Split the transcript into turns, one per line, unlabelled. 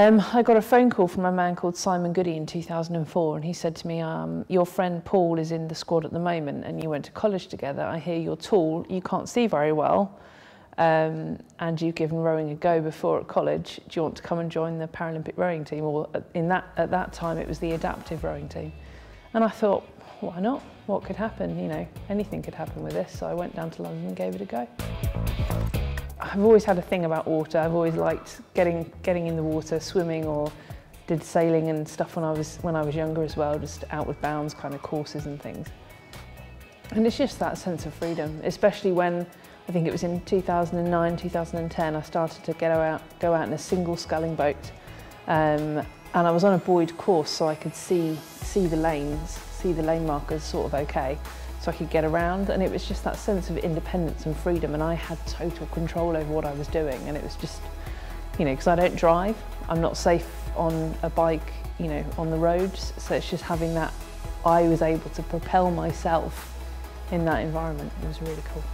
Um, I got a phone call from a man called Simon Goody in 2004 and he said to me, um, your friend Paul is in the squad at the moment and you went to college together. I hear you're tall, you can't see very well um, and you've given rowing a go before at college. Do you want to come and join the Paralympic rowing team? Or in that, at that time it was the adaptive rowing team. And I thought, why not? What could happen? You know, anything could happen with this. So I went down to London and gave it a go. I've always had a thing about water. I've always liked getting getting in the water, swimming or did sailing and stuff when I was when I was younger as well, just Outward Bounds kind of courses and things. And it's just that sense of freedom, especially when I think it was in 2009, 2010, I started to get out, go out in a single sculling boat. Um, and I was on a buoyed course so I could see, see the lanes, see the lane markers sort of okay so I could get around and it was just that sense of independence and freedom and I had total control over what I was doing and it was just, you know, because I don't drive, I'm not safe on a bike, you know, on the roads, so it's just having that, I was able to propel myself in that environment, it was really cool.